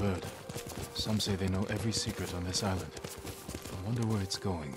bird. Some say they know every secret on this island. I wonder where it's going.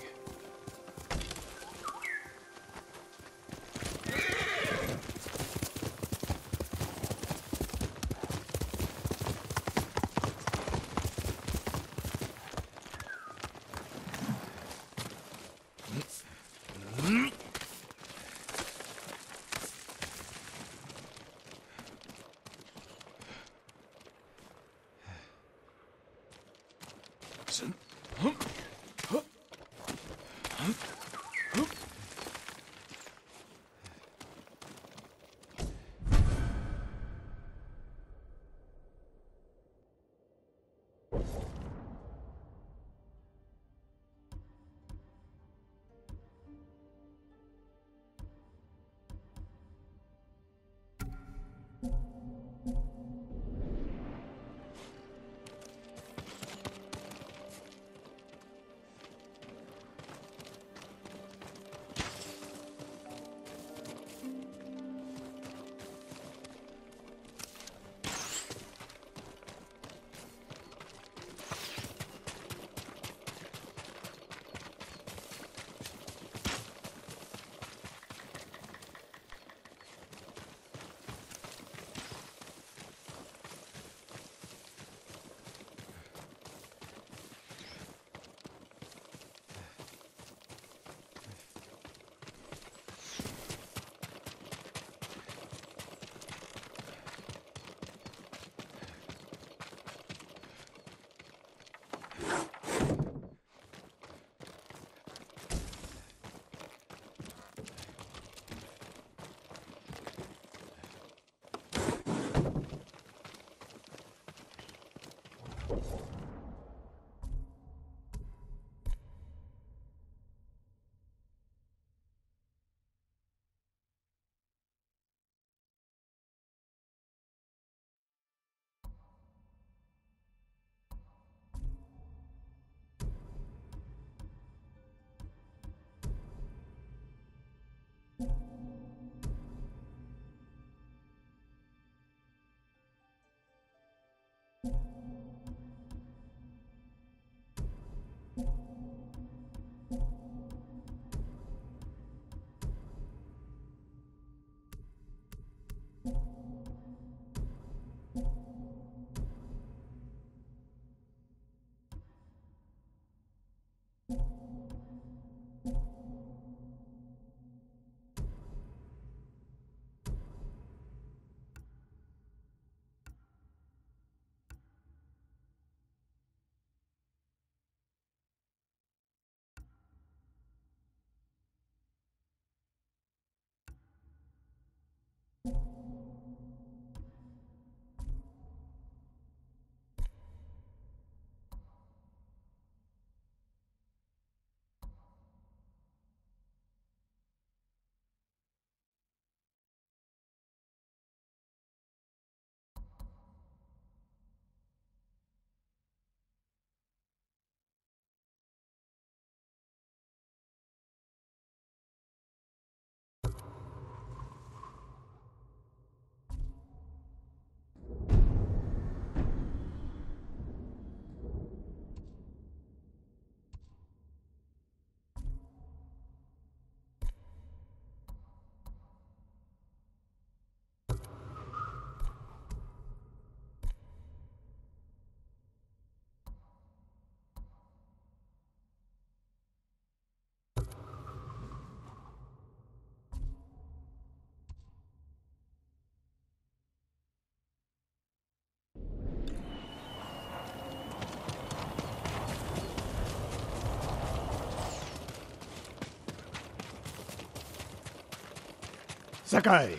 Sakai!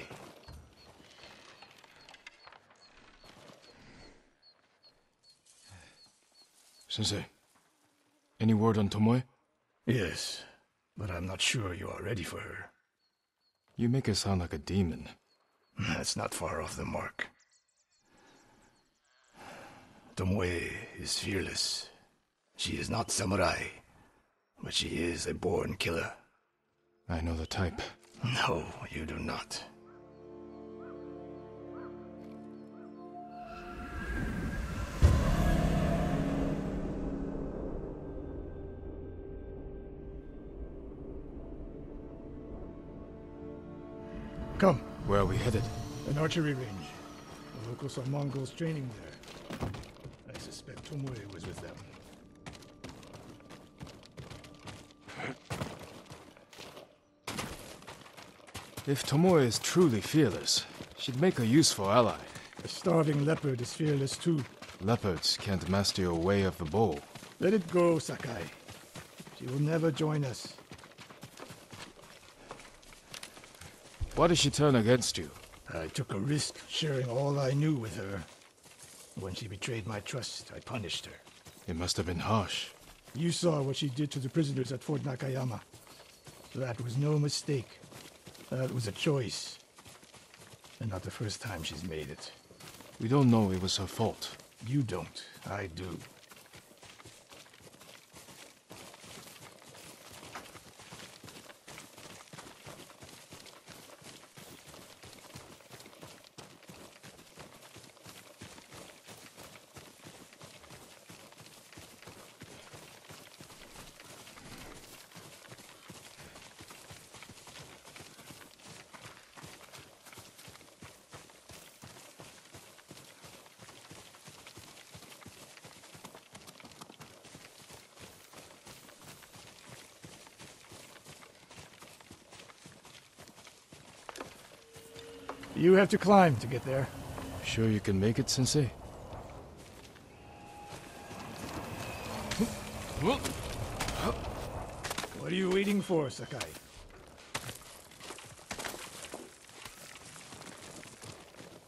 Sensei, any word on Tomoe? Yes, but I'm not sure you are ready for her. You make her sound like a demon. That's not far off the mark. Tomoe is fearless. She is not samurai, but she is a born killer. I know the type. No, you do not. Come. Where are we headed? An archery range. The locals are Mongols training there. I suspect Tomoe was with them. If Tomoe is truly fearless, she'd make a useful ally. A starving leopard is fearless too. Leopards can't master your way of the bow. Let it go, Sakai. She will never join us. Why did she turn against you? I took a risk sharing all I knew with her. When she betrayed my trust, I punished her. It must have been harsh. You saw what she did to the prisoners at Fort Nakayama. That was no mistake. That was a choice. And not the first time she's made it. We don't know it was her fault. You don't. I do. You have to climb to get there. Sure you can make it, Sensei? What are you waiting for, Sakai?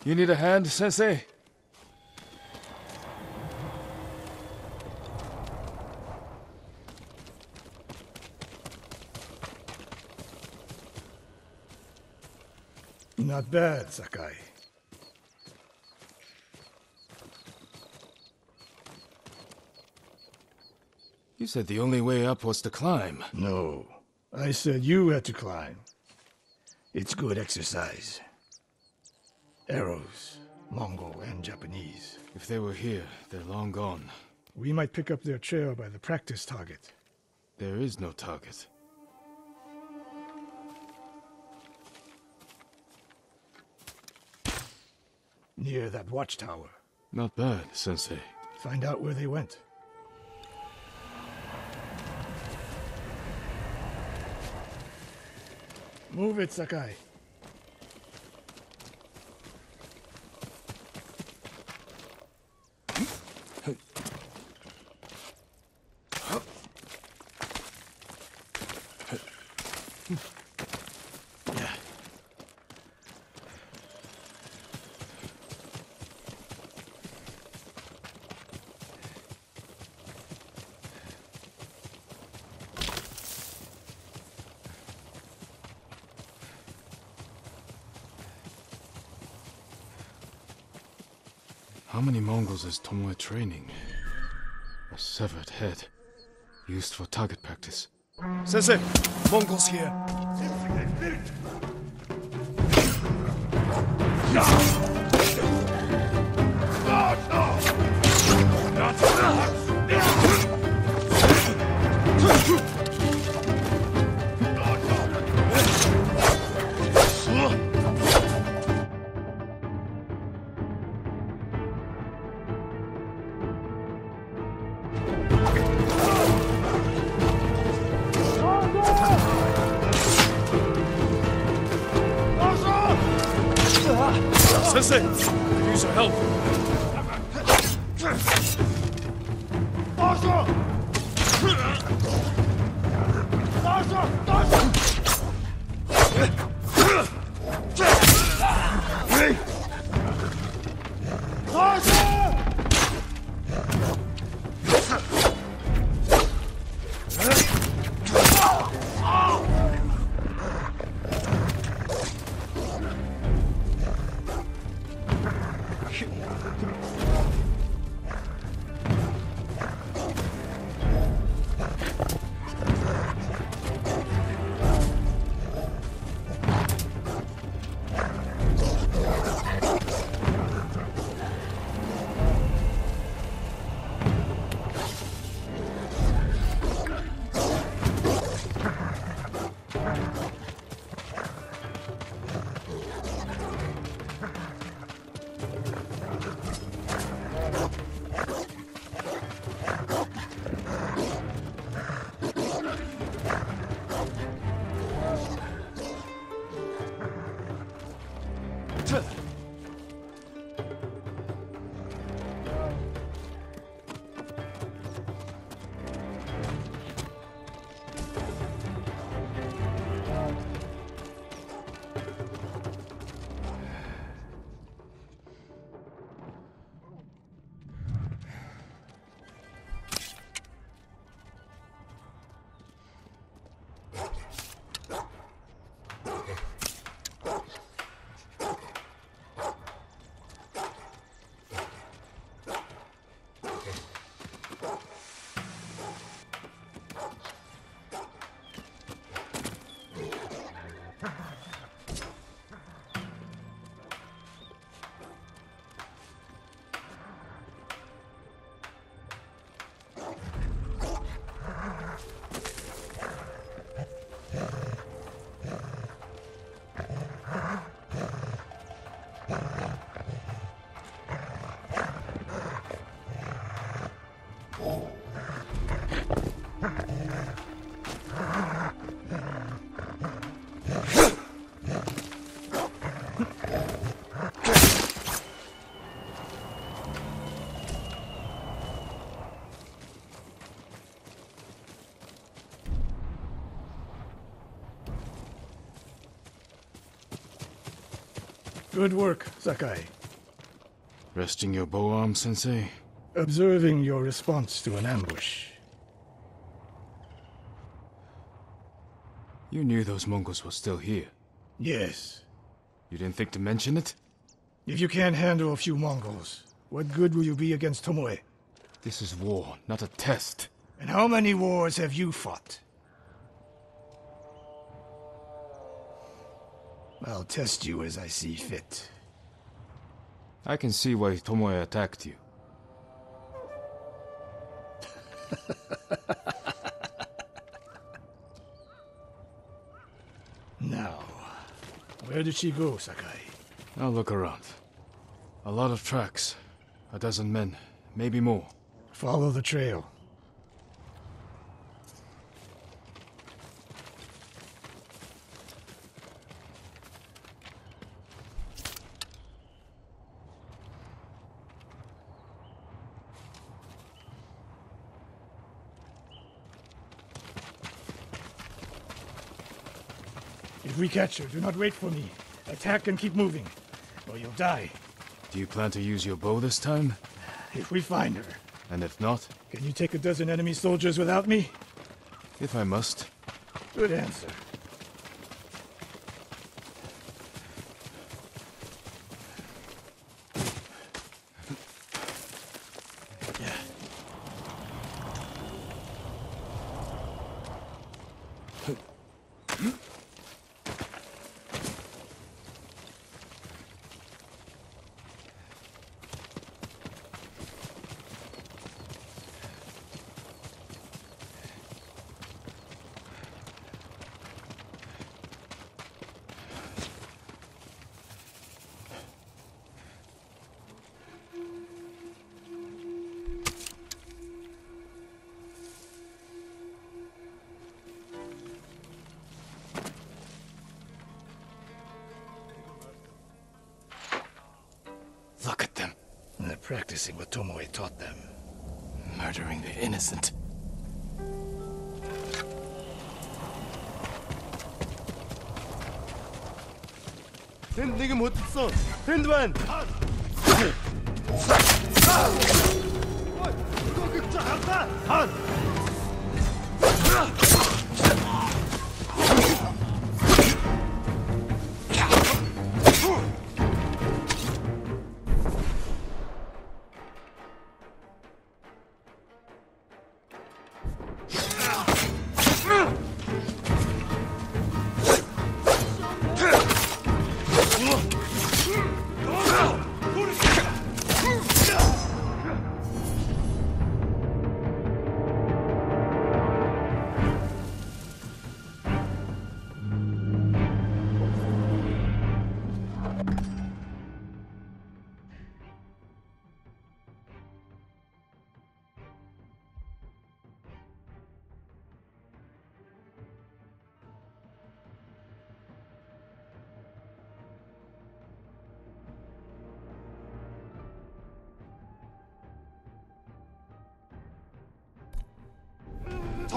You need a hand, Sensei? Not bad, Sakai. You said the only way up was to climb. No. I said you had to climb. It's good exercise. Arrows, Mongol and Japanese. If they were here, they're long gone. We might pick up their trail by the practice target. There is no target. Near that watchtower. Not bad, Sensei. Find out where they went. Move it, Sakai. How many Mongols is Tomoe training? A severed head. Used for target practice. Sensei! Mongols here! Sensei! Use your help! あっ! Good work, Sakai. Resting your bow arm, Sensei? Observing your response to an ambush. You knew those Mongols were still here. Yes. You didn't think to mention it? If you can't handle a few Mongols, what good will you be against Tomoe? This is war, not a test. And how many wars have you fought? I'll test you as I see fit. I can see why Tomoe attacked you. Now, where did she go, Sakai? I'll look around. A lot of tracks. A dozen men, maybe more. Follow the trail. If we catch her, do not wait for me. Attack and keep moving, or you'll die. Do you plan to use your bow this time? If we find her, And if not, can you take a dozen enemy soldiers without me? if I must. Good answer. practicing what Tomoe taught them. Murdering the innocent. Тэнд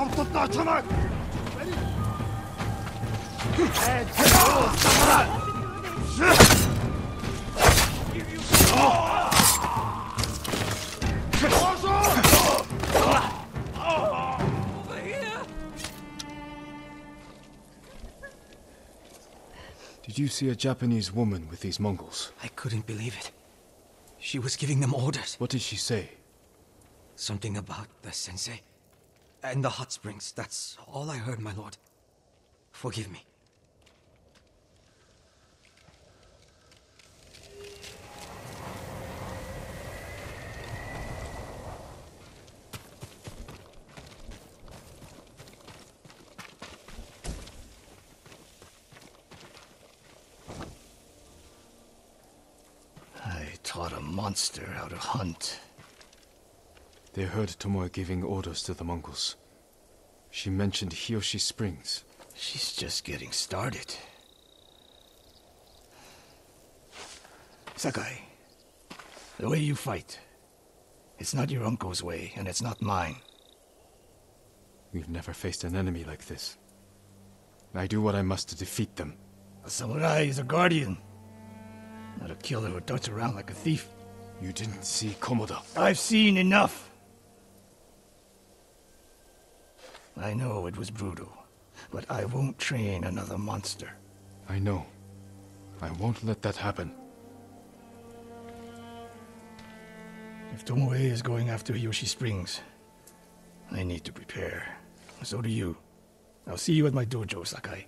Hortumda açamak! Did you see a Japanese woman with these Mongols? I couldn't believe it. She was giving them orders. What did she say? Something about the sensei. And the hot springs. That's all I heard, my lord. Forgive me. I taught a monster how to hunt. They heard Tomoe giving orders to the Mongols. She mentioned Hiyoshi Springs. She's just getting started. Sakai, the way you fight, it's not your uncle's way, and it's not mine. We've never faced an enemy like this. I do what I must to defeat them. A samurai is a guardian, not a killer who darts around like a thief. You didn't see Komoda. I've seen enough. I know it was brutal, but I won't train another monster. I know. I won't let that happen. If Tomoe is going after Yoshi Springs, I need to prepare. So do you. I'll see you at my dojo, Sakai.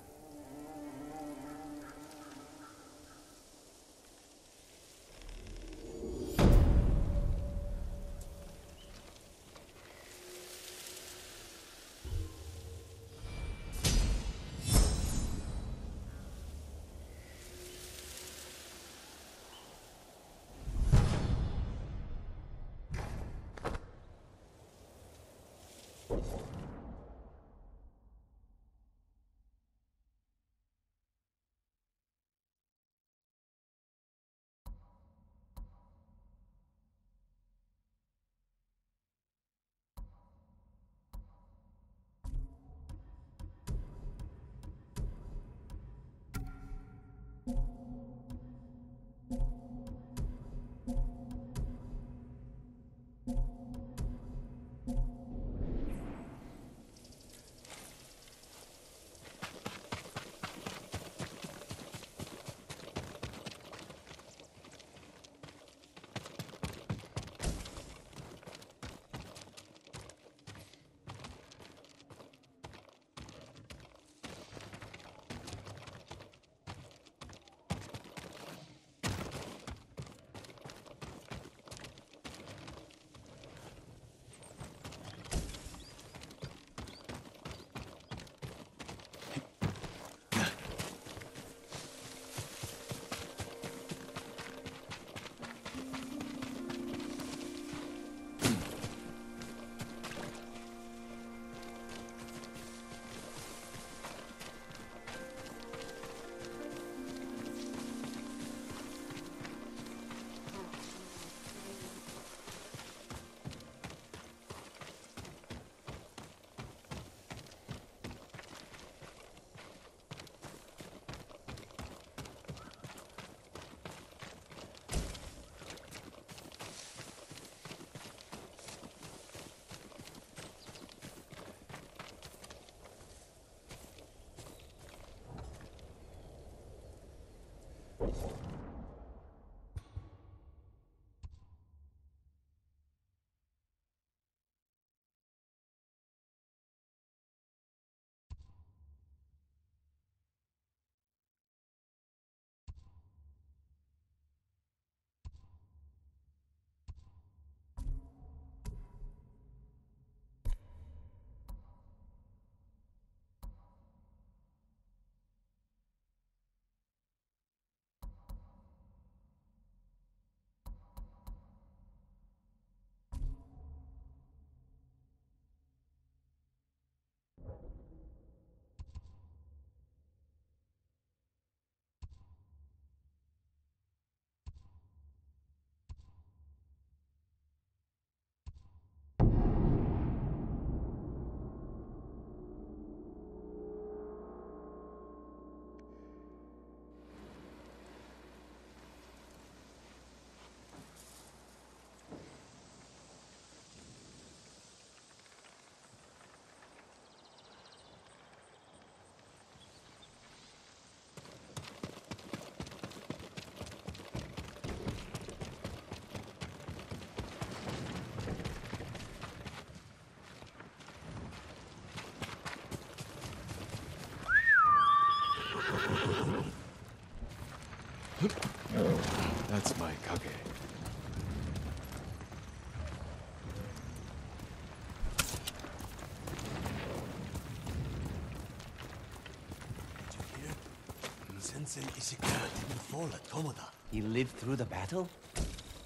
Tomoda. He lived through the battle?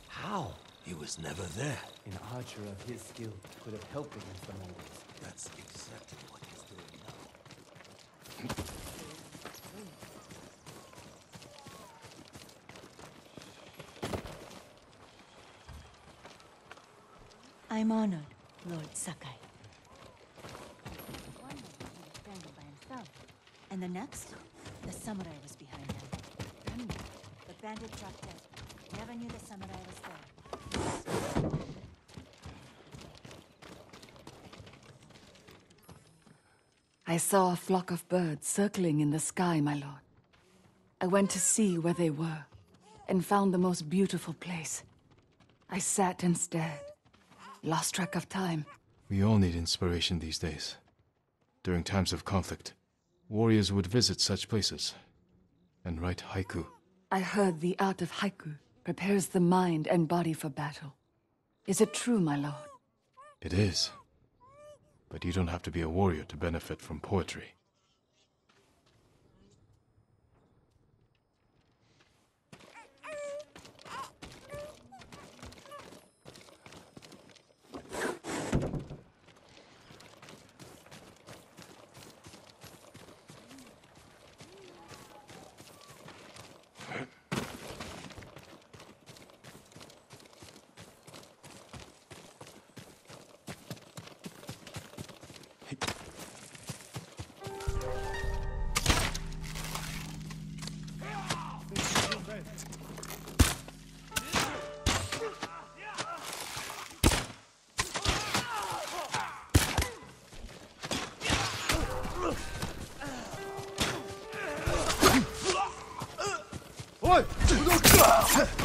How? He was never there. An archer of his skill could have helped against the Mongols. That's exactly what he's doing now. I'm honored, Lord Sakai. One man was standing by himself, and the next, the samurai was behind him. Then the bandit dropped dead. Never knew the samurai was there. I saw a flock of birds circling in the sky, my lord. I went to see where they were, and found the most beautiful place. I sat and stared, lost track of time. We all need inspiration these days. During times of conflict, warriors would visit such places and write haiku. I heard the art of haiku prepares the mind and body for battle. Is it true, my lord? It is. But you don't have to be a warrior to benefit from poetry.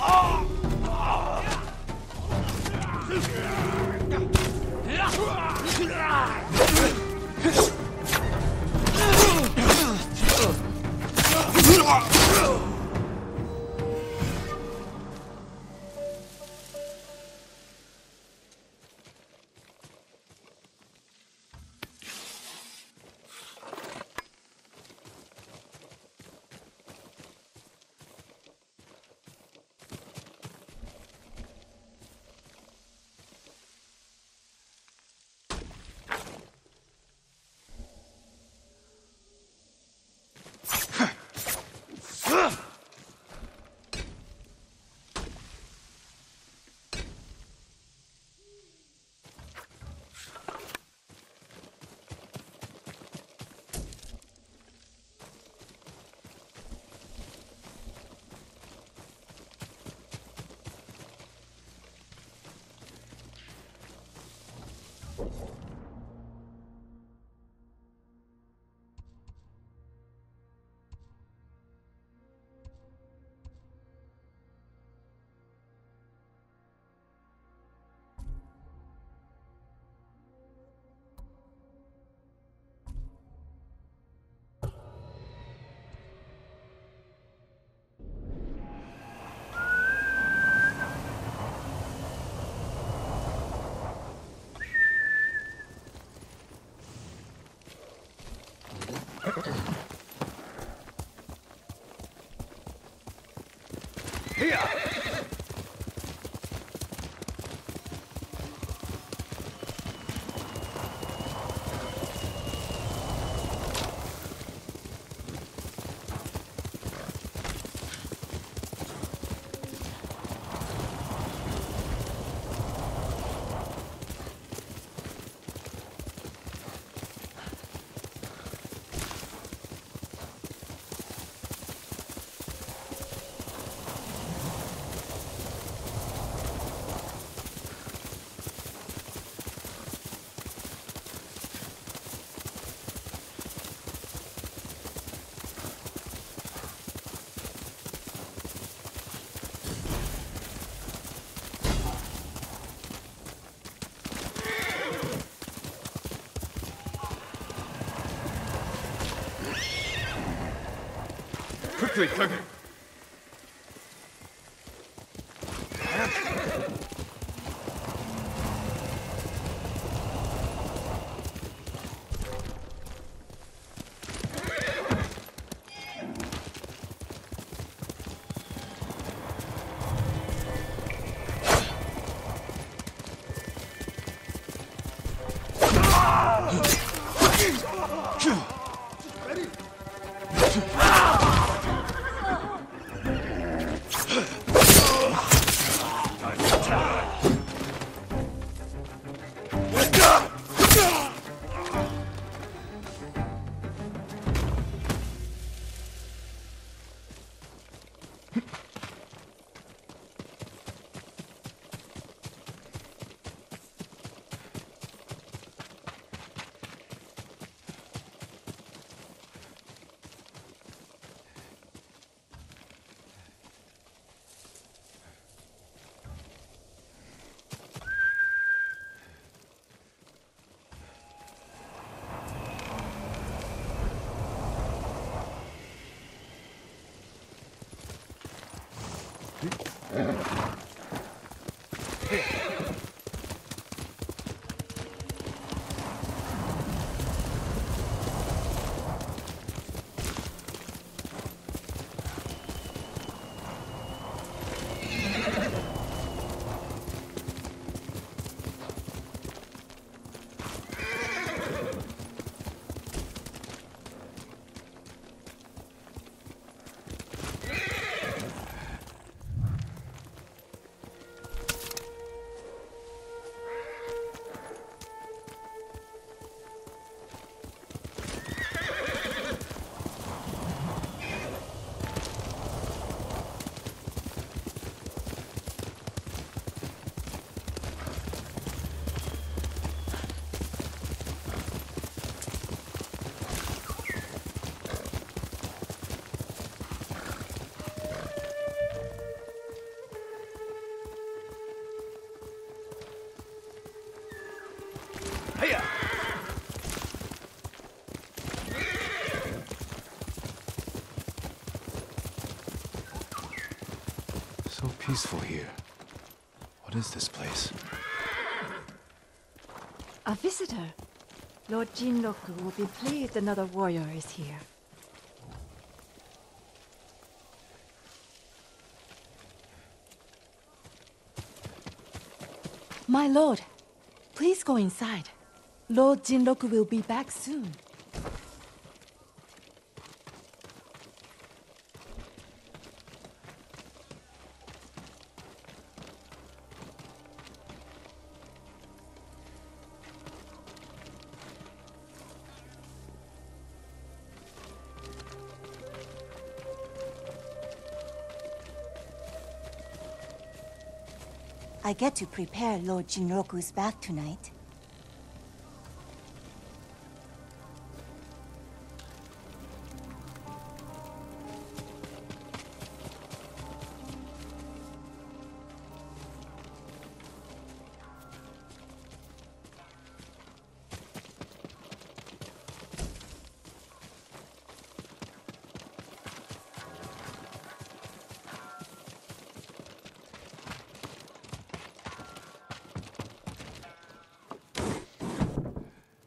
Oh! Yeah. Quickly, Kage! aqui. Peaceful here. What is this place? A visitor. Lord Jinroku will be pleased another warrior is here. My lord, please go inside. Lord Jinroku will be back soon. I get to prepare Lord Jinroku's bath tonight.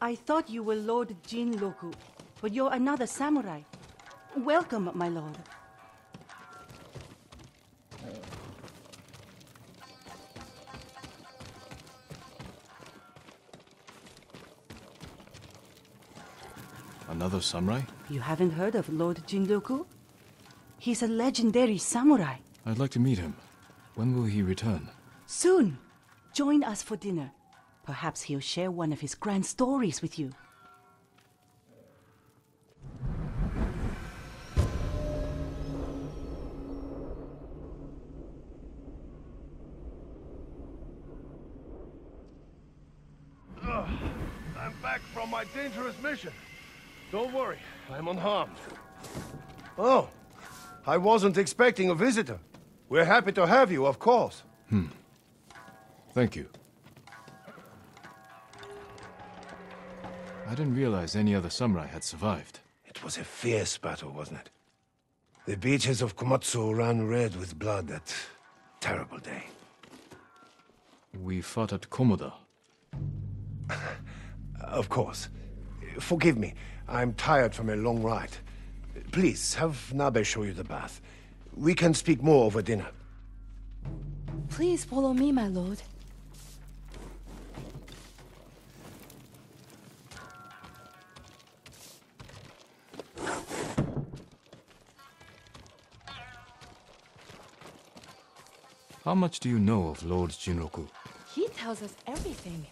I thought you were Lord Jinroku, but you're another samurai. Welcome, my lord. Another samurai? You haven't heard of Lord Jinroku? He's a legendary samurai. I'd like to meet him. When will he return? Soon, join us for dinner. Perhaps he'll share one of his grand stories with you. I'm back from my dangerous mission. Don't worry, I'm unharmed. Oh, I wasn't expecting a visitor. We're happy to have you, of course. Hmm. Thank you. I didn't realize any other samurai had survived. It was a fierce battle, wasn't it? The beaches of Komatsu ran red with blood that terrible day. We fought at Komoda. Of course. Forgive me, I'm tired from a long ride. Please, have Nabe show you the bath. We can speak more over dinner. Please follow me, my lord. How much do you know of Lord Jinroku? He tells us everything.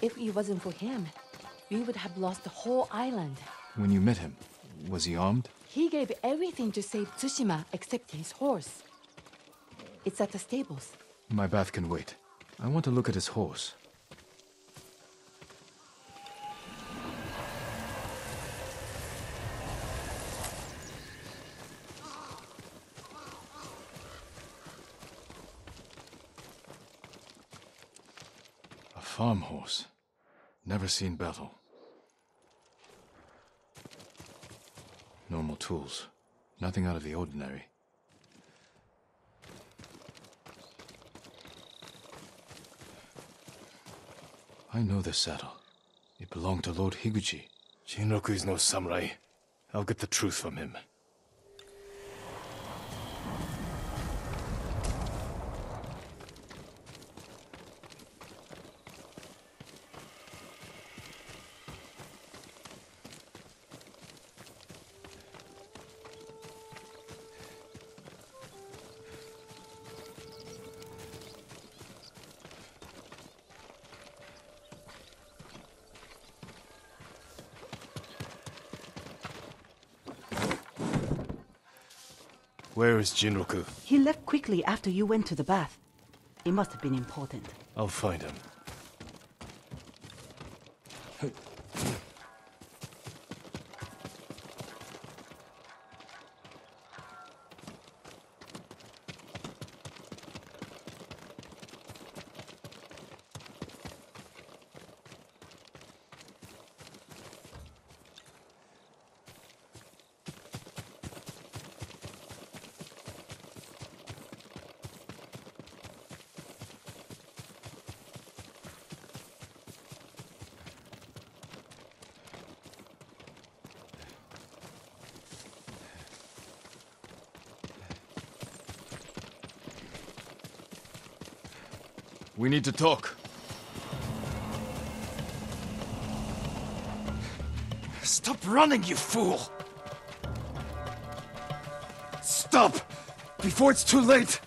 If it wasn't for him, we would have lost the whole island. When you met him, was he armed? He gave everything to save Tsushima except his horse. It's at the stables. My bath can wait. I want to look at his horse. Arm horse. Never seen battle. Normal tools. Nothing out of the ordinary. I know this saddle. It belonged to Lord Higuchi. Jinroku is no samurai. I'll get the truth from him. Where is Jinroku? He left quickly after you went to the bath. It must have been important. I'll find him. We need to talk. Stop running, you fool! Stop! Before it's too late!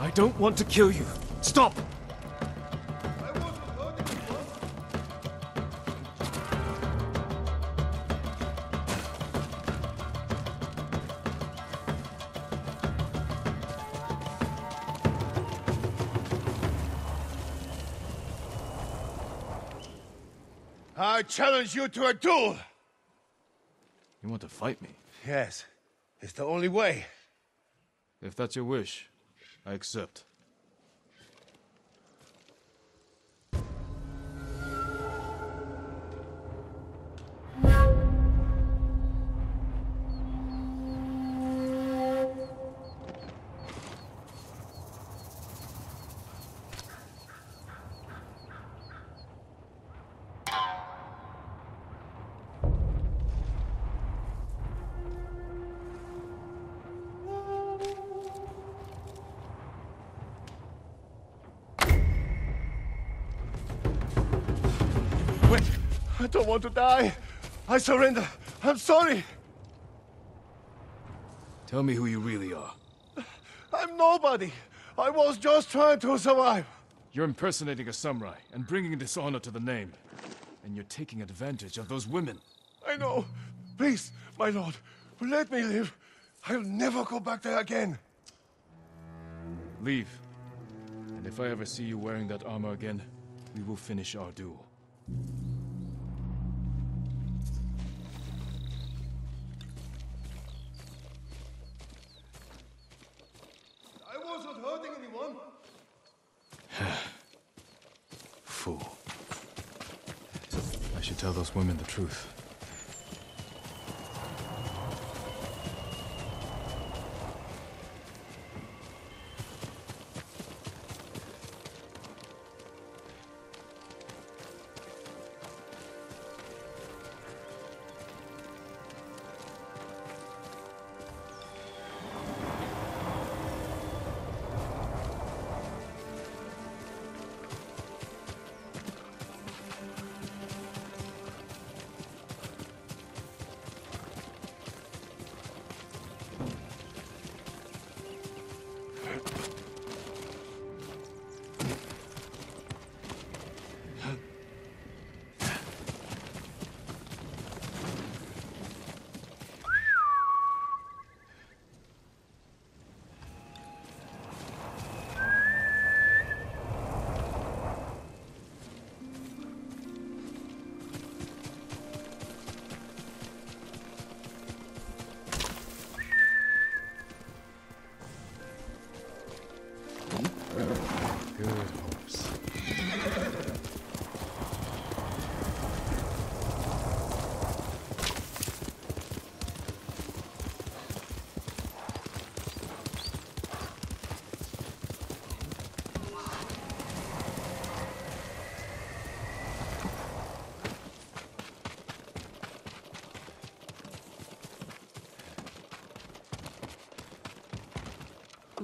I don't want to kill you. Stop! Challenge you to a duel! You want to fight me? Yes, it's the only way. If that's your wish, I accept. Don't want to die. I surrender. I'm sorry. Tell me who you really are. I'm nobody. I was just trying to survive. You're impersonating a samurai and bringing dishonor to the name. And you're taking advantage of those women. I know. Please, my lord, let me live. I'll never go back there again. Leave. And if I ever see you wearing that armor again, we will finish our duel. Hurting anyone. Fool. I should tell those women the truth.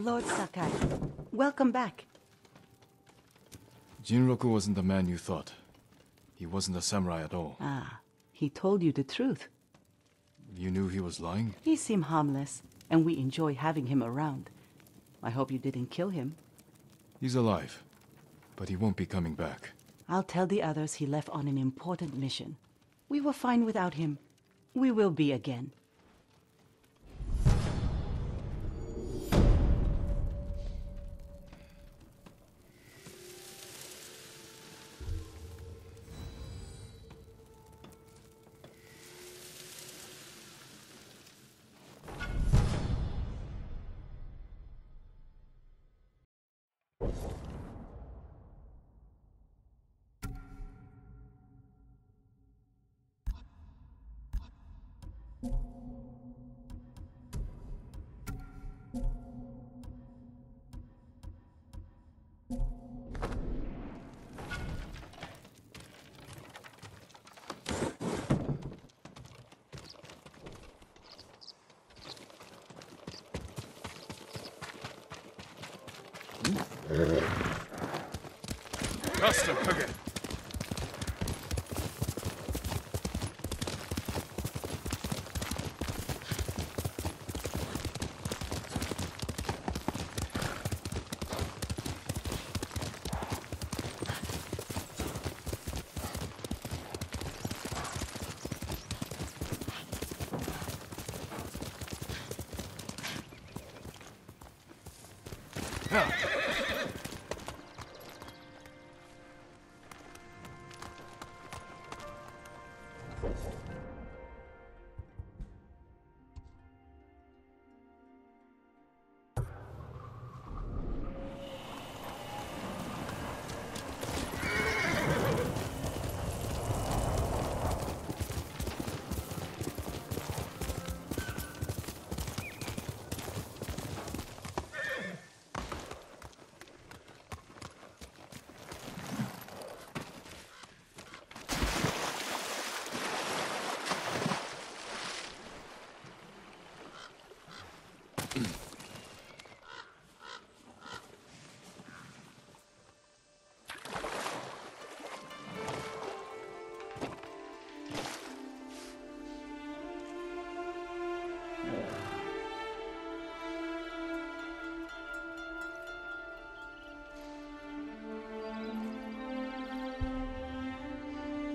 Lord Sakai, welcome back. Jinroku wasn't the man you thought. He wasn't a samurai at all. Ah, he told you the truth. You knew he was lying? He seemed harmless, and we enjoy having him around. I hope you didn't kill him. He's alive, but he won't be coming back. I'll tell the others he left on an important mission. We were fine without him. We will be again. Faster, Kage!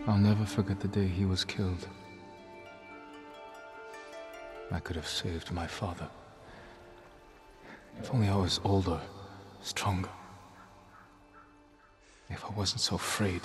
I'll never forget the day he was killed. I could have saved my father. If only I was older, stronger. If I wasn't so afraid.